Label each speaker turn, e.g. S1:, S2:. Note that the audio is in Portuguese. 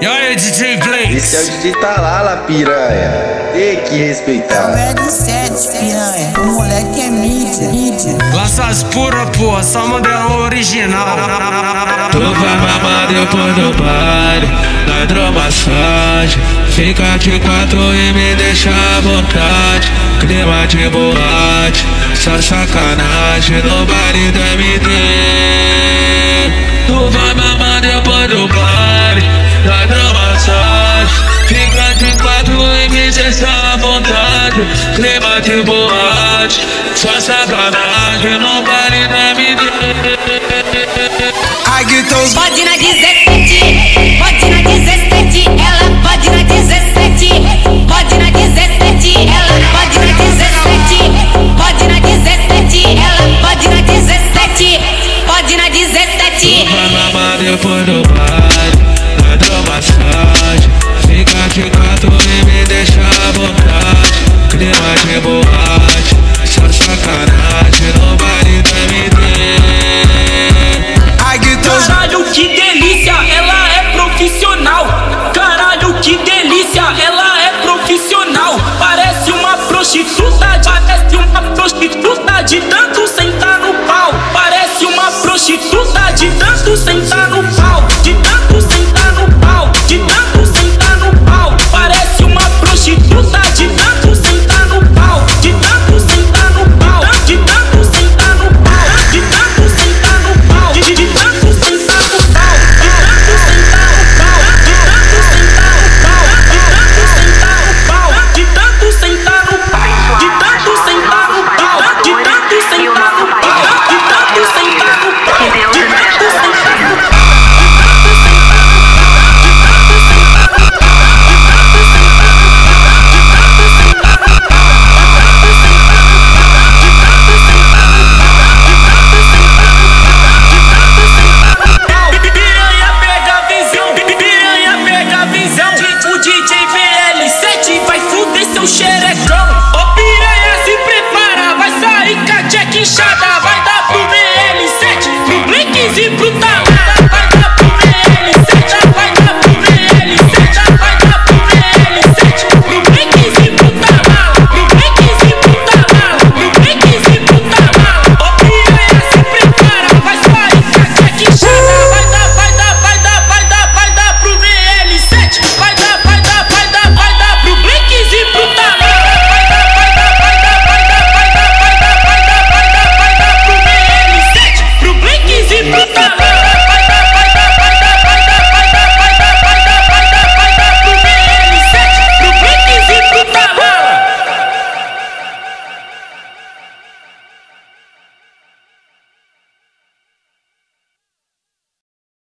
S1: E aí, DJ Blake?
S2: Esse é o DJ Talala, piranha. Tem que respeitar.
S3: Pega sete, piranha. O moleque é mídia, mídia.
S1: Lança as pura, porra, só modelo original.
S4: Tu vai mamar depois do baile, na hidromassagem. Fica de quatro e me deixa à vontade. Clima de boate, só sacanagem no baile do MD. Tu vai mamar depois do baile, Clima de boate, só sacanagem no baile do MD.
S5: Pode na 17, pode na 17, ela pode na 17, pode na 17, ela pode na 17, pode na 17, ela pode na 17, pode na 17.
S4: Vai mamar depois do baile, boate, só sacanagem MD
S6: Caralho, que delícia, ela é profissional. Caralho, que delícia, ela é profissional. Parece uma prostituta, parece uma prostituta de tanto sentar no pau. Parece uma prostituta de tanto sentar no You. blue.